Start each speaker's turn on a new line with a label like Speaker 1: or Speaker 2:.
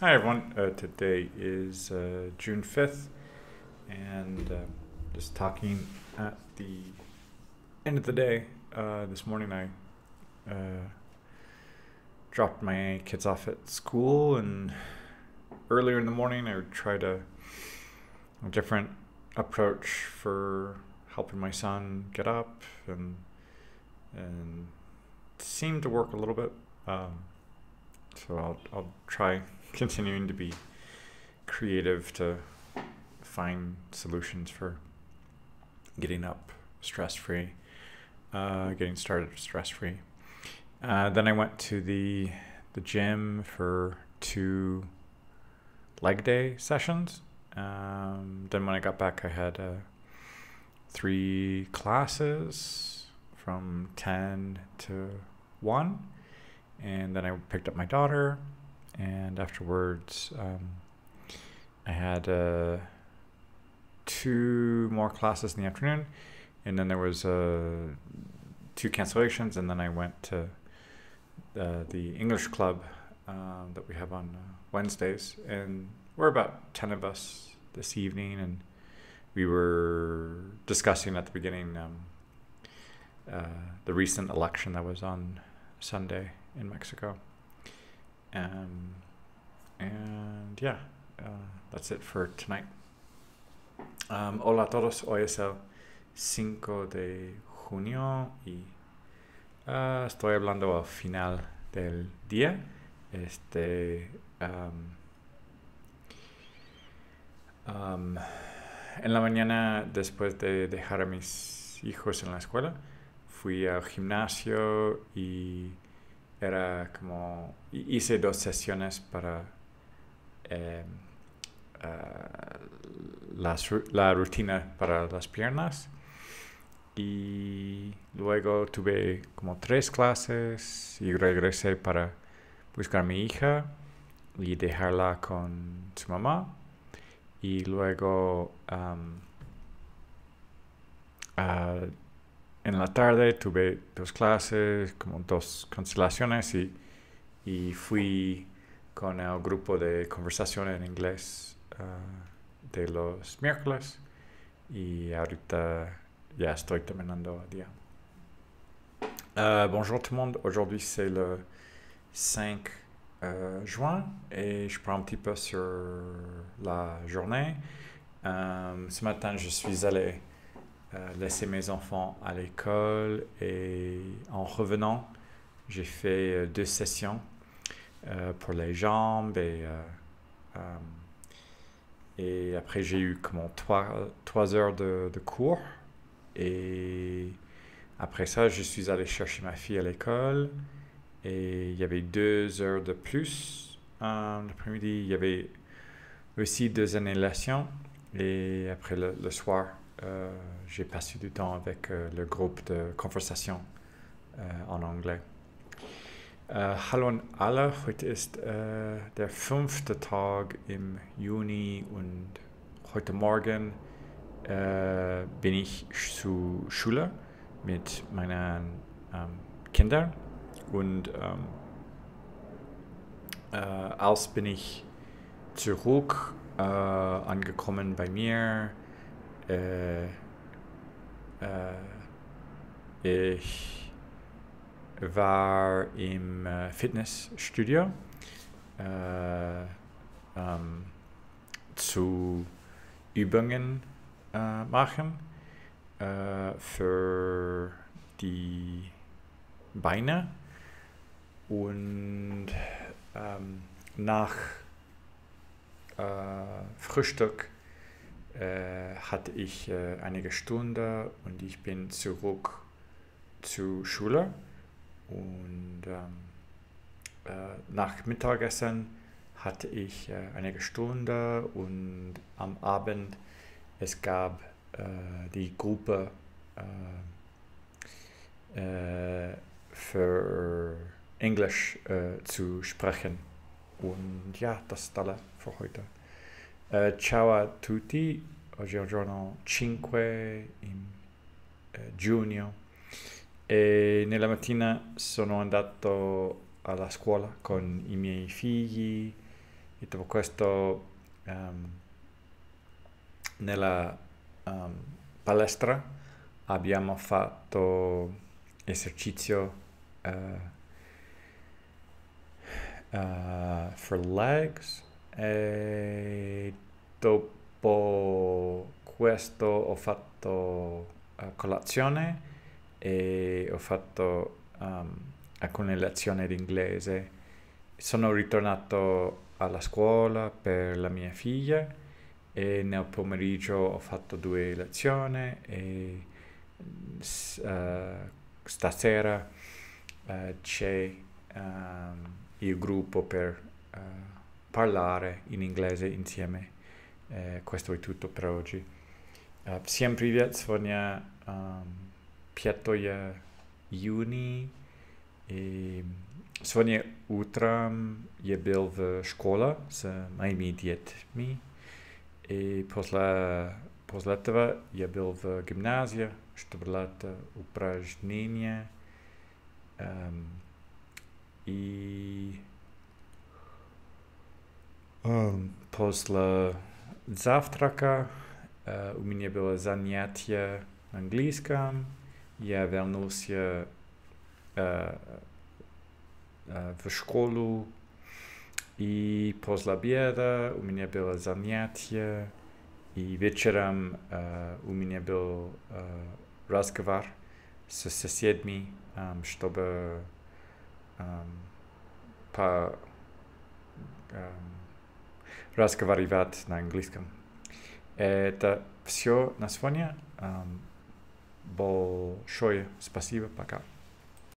Speaker 1: Hi everyone. Uh, today is uh, June fifth, and uh, just talking at the end of the day. Uh, this morning, I uh, dropped my kids off at school, and earlier in the morning, I tried a, a different approach for helping my son get up, and and seemed to work a little bit. Um, so I'll I'll try continuing to be creative to find solutions for getting up stress free, uh, getting started stress free. Uh, then I went to the the gym for two leg day sessions. Um, then when I got back, I had uh, three classes from ten to one, and then I picked up my daughter and afterwards um, I had uh, two more classes in the afternoon, and then there was uh, two cancellations, and then I went to uh, the English club um, that we have on uh, Wednesdays, and we're about ten of us this evening, and we were discussing at the beginning um, uh, the recent election that was on Sunday in Mexico. Um, and yeah, uh, that's it for tonight. Um, hola a todos, hoy es el 5 de junio y uh, estoy hablando al final del día. Este, um, um, en la mañana, después de dejar a mis hijos en la escuela, fui al gimnasio y era como, hice dos sesiones para eh, uh, la rutina para las piernas. Y luego tuve como tres clases y regresé para buscar a mi hija y dejarla con su mamá. Y luego uh, en la tarde tuve dos clases, como dos constelaciones y, y fui con el grupo de conversación en inglés uh, de los miércoles y ahorita ya estoy terminando el día. Uh, bonjour tout le monde, aujourd'hui c'est le 5 uh, juin et je prends un petit peu sur la journée. Um, ce matin je suis allé euh, laisser mes enfants à l'école et en revenant, j'ai fait euh, deux sessions euh, pour les jambes et, et après j'ai eu comme trois, trois heures de, de, cours et après ça je suis allé chercher ma fille à l'école et il y avait deux heures de plus l'après-midi il y avait aussi deux annulations et après le, le soir j'ai passé du temps avec euh, le groupe de conversation äh, en anglais. Hallo an alle, heute ist der fünfte Tag im Juni und heute Morgen äh, bin ich zur Schule mit meinen ähm, Kindern und ähm, äh, als bin ich zurück äh, angekommen bei mir äh, äh, ich war im äh, Fitnessstudio äh, ähm, zu Übungen äh, machen äh, für die Beine. Und ähm, nach Frühstück hatte ich äh, einige Stunden und ich bin zurück zur Schule und ähm, äh, nach Mittagessen hatte ich äh, einige Stunden und am Abend es gab äh, die Gruppe für Englisch zu sprechen und ja, das ist alles für heute. Uh, ciao a tutti, oggi è un giorno 5 in, uh, giugno e nella mattina sono andato alla scuola con i miei figli E dopo questo um, nella um, palestra abbiamo fatto esercizio uh, for legs e dopo questo ho fatto uh, colazione e ho fatto um, alcune lezioni di inglese. Sono ritornato alla scuola per la mia figlia e nel pomeriggio ho fatto due lezioni e uh, stasera uh, c'è um, il gruppo per parlare in inglese insieme. Eh, questo è tutto per oggi. Всем привет! Сегодня um, 5 июня. И сегодня утром я был в школе с моими детьми. И после, после этого я был в гимназии, чтобы делать упражнения. Um, и um, после завтрака uh, у меня было занятие на английском. Я вернулся uh, uh, в школу И после обеда у меня было занятие, и вечером у меня был разговор с соседями, um, чтобы um, по, um, разговаривать на английском. Это все на сегодня. Um, большое спасибо. Пока.